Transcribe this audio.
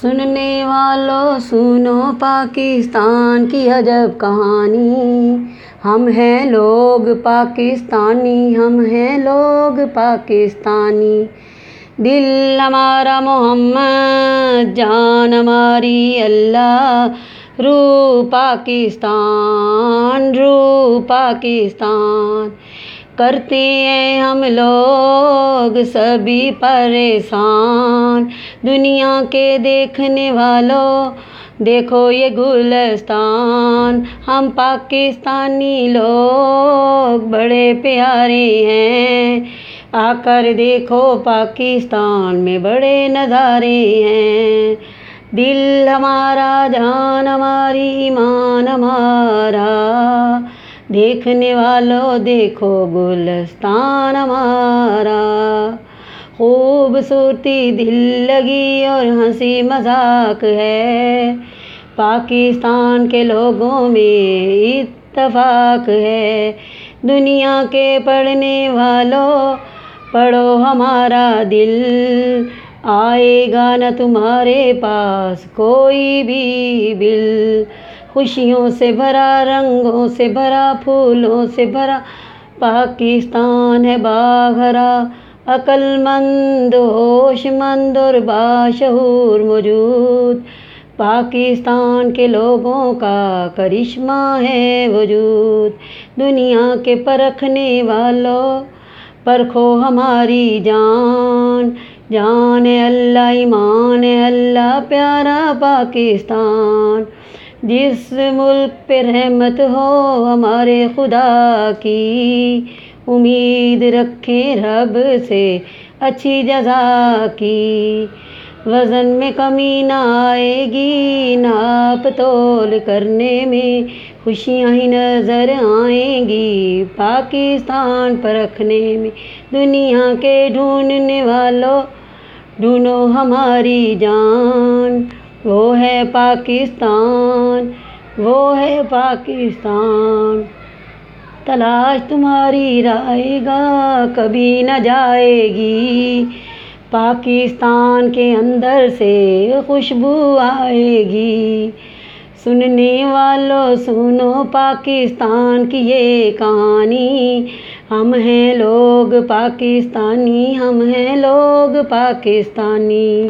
سننے والوں سنو پاکستان کی عجب کہانی۔ ہم ہیں لوگ پاکستانی، ہم ہیں لوگ پاکستانی۔ دل ہمارا محمد، جان ہماری اللہ۔ روح پاکستان روح پاکستان۔ کرتے ہیں ہم لوگ سبھی پریشان۔ دنیا کے دیکھنے والوں، دیکھو یہ گلستان۔ ہم پاکستانی لوگ بڑے پیارے ہیں۔ آ کر دیکھو پاکستان میں بڑے نظارے ہیں۔ دل ہمارا، جان ہماری، ایمان ہمارا۔ دیکھنے والوں دیکھو گلستان ہمارا۔ خوبصورتی دل لگی اور ہنسی مذاق ہے۔ پاکستان کے لوگوں میں اتفاق ہے۔ دنیا کے پڑھنے والوں پڑھو ہمارا دل۔ آئے گا نہ تمہارے پاس کوئی بھی بل۔ خوشیوں سے بھرا، رنگوں سے بھرا، پھولوں سے بھرا۔ پاکستان ہے باگھرا عقل مند ہوش مند اور باشعور موجود۔ پاکستان کے لوگوں کا کرشمہ ہے وجود۔ دنیا کے پرکھنے والوں، پرکھو ہماری جان۔ جان اللہ، ایمان اللہ، پیارا پاکستان۔ جس ملک پہ رحمت ہو ہمارے خدا کی، امید رکھیں رب سے اچھی جزا کی۔ وزن میں کمی نہ آئے گی، ناپ تول کرنے میں خوشیاں ہی نظر آئیں گی۔ پاکستان پرکھنے میں دنیا کے ڈھونڈنے والوں، ڈھونڈو ہماری جان۔ وہ ہے پاکستان، وہ ہے پاکستان۔ تلاش تمہاری رہے گا، کبھی نہ جائے گی۔ پاکستان کے اندر سے خوشبو آئے گی۔ سننے والوں سنو پاکستان کی یہ کہانی۔ ہم ہیں لوگ پاکستانی، ہم ہیں لوگ پاکستانی۔